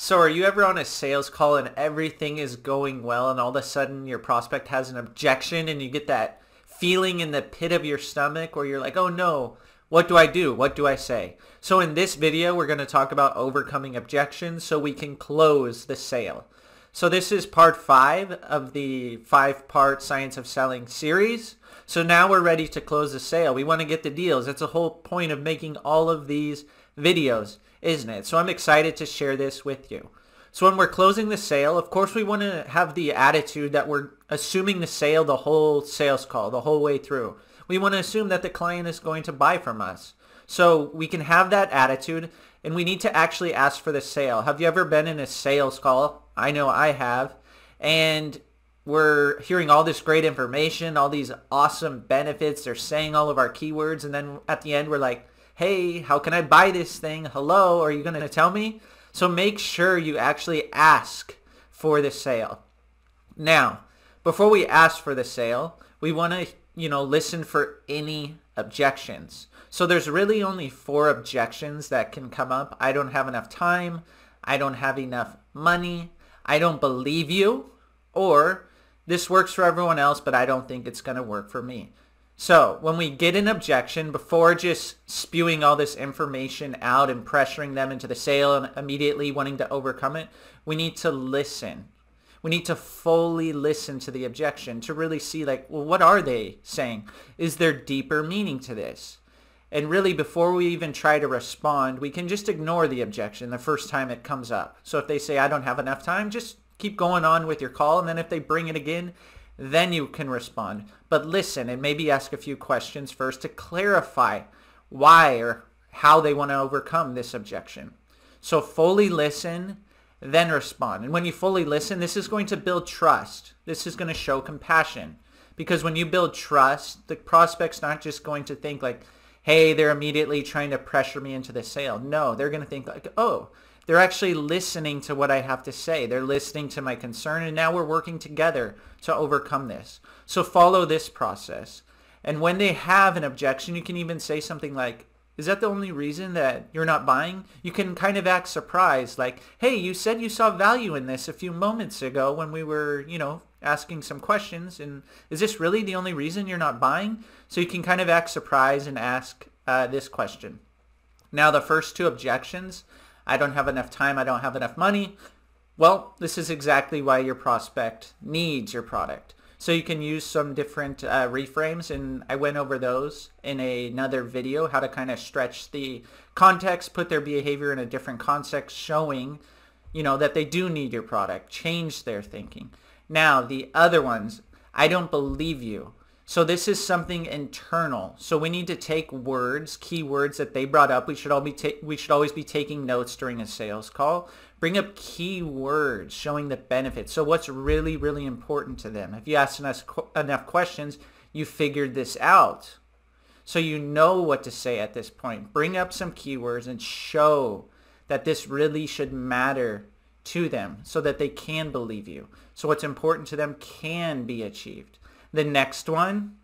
So are you ever on a sales call and everything is going well and all of a sudden your prospect has an objection and you get that feeling in the pit of your stomach where you're like, oh no, what do I do? What do I say? So in this video, we're going to talk about overcoming objections so we can close the sale. So this is part five of the five-part Science of Selling series. So now we're ready to close the sale. We want to get the deals. That's the whole point of making all of these videos isn't it? So I'm excited to share this with you. So when we're closing the sale, of course we want to have the attitude that we're assuming the sale the whole sales call, the whole way through. We want to assume that the client is going to buy from us. So we can have that attitude and we need to actually ask for the sale. Have you ever been in a sales call? I know I have. And we're hearing all this great information, all these awesome benefits. They're saying all of our keywords. And then at the end, we're like, hey, how can I buy this thing? Hello, are you going to tell me? So make sure you actually ask for the sale. Now, before we ask for the sale, we want to, you know, listen for any objections. So there's really only four objections that can come up. I don't have enough time. I don't have enough money. I don't believe you. Or this works for everyone else, but I don't think it's going to work for me. So when we get an objection, before just spewing all this information out and pressuring them into the sale and immediately wanting to overcome it, we need to listen. We need to fully listen to the objection to really see like, well, what are they saying? Is there deeper meaning to this? And really, before we even try to respond, we can just ignore the objection the first time it comes up. So if they say, I don't have enough time, just keep going on with your call. And then if they bring it again, then you can respond. But listen and maybe ask a few questions first to clarify why or how they want to overcome this objection. So fully listen, then respond. And when you fully listen, this is going to build trust. This is going to show compassion. Because when you build trust, the prospect's not just going to think like, hey, they're immediately trying to pressure me into the sale. No, they're going to think like, oh, they're actually listening to what I have to say. They're listening to my concern, and now we're working together to overcome this. So follow this process. And when they have an objection, you can even say something like, is that the only reason that you're not buying? You can kind of act surprised, like, hey, you said you saw value in this a few moments ago when we were, you know, asking some questions. And is this really the only reason you're not buying? So you can kind of act surprised and ask uh, this question. Now, the first two objections, I don't have enough time, I don't have enough money. Well, this is exactly why your prospect needs your product. So you can use some different uh, reframes, and I went over those in a, another video, how to kind of stretch the context, put their behavior in a different context, showing, you know, that they do need your product, change their thinking. Now, the other ones, I don't believe you. So this is something internal. So we need to take words, keywords that they brought up. We should all be we should always be taking notes during a sales call. Bring up keywords showing the benefits. So what's really really important to them? If you ask enough enough questions, you figured this out. So you know what to say at this point. Bring up some keywords and show that this really should matter to them so that they can believe you. So what's important to them can be achieved. The next one,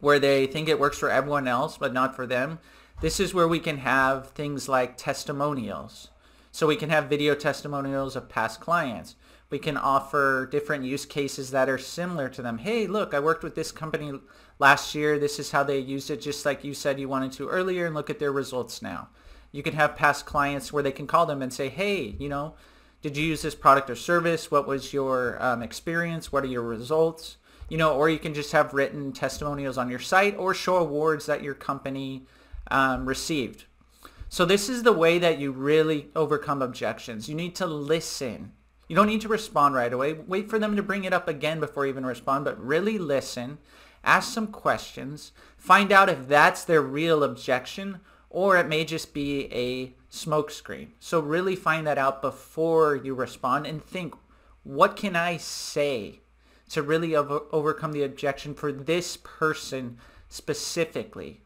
where they think it works for everyone else but not for them, this is where we can have things like testimonials. So we can have video testimonials of past clients. We can offer different use cases that are similar to them. Hey, look, I worked with this company last year. This is how they used it, just like you said you wanted to earlier, and look at their results now. You can have past clients where they can call them and say, hey, you know, did you use this product or service? What was your um, experience? What are your results? You know, or you can just have written testimonials on your site or show awards that your company um, received. So this is the way that you really overcome objections. You need to listen. You don't need to respond right away. Wait for them to bring it up again before you even respond, but really listen. Ask some questions. Find out if that's their real objection or it may just be a smokescreen. So really find that out before you respond and think, what can I say to really over- overcome the objection for this person specifically.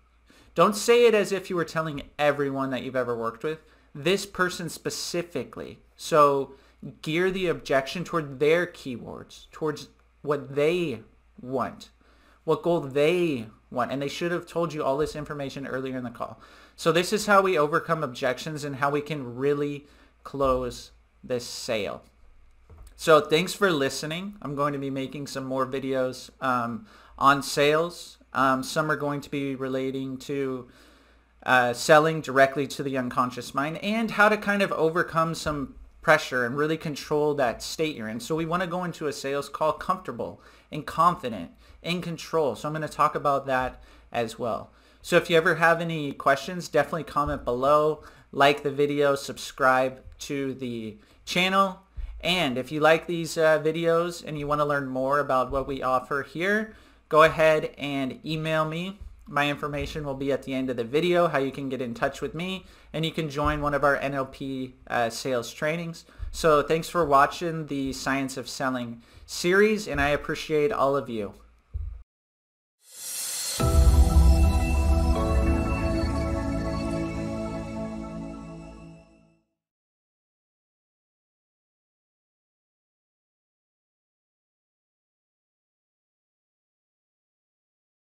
Don't say it as if you were telling everyone that you've ever worked with. This person specifically. So gear the objection toward their keywords, towards what they want, what goal they want. And they should have told you all this information earlier in the call. So this is how we overcome objections and how we can really close this sale. So thanks for listening. I'm going to be making some more videos um, on sales. Um, some are going to be relating to uh, selling directly to the unconscious mind and how to kind of overcome some pressure and really control that state you're in. So we want to go into a sales call comfortable and confident, in control. So I'm going to talk about that as well. So if you ever have any questions, definitely comment below, like the video, subscribe to the channel. And if you like these uh, videos and you want to learn more about what we offer here, go ahead and email me. My information will be at the end of the video, how you can get in touch with me, and you can join one of our NLP uh, sales trainings. So thanks for watching the Science of Selling series, and I appreciate all of you.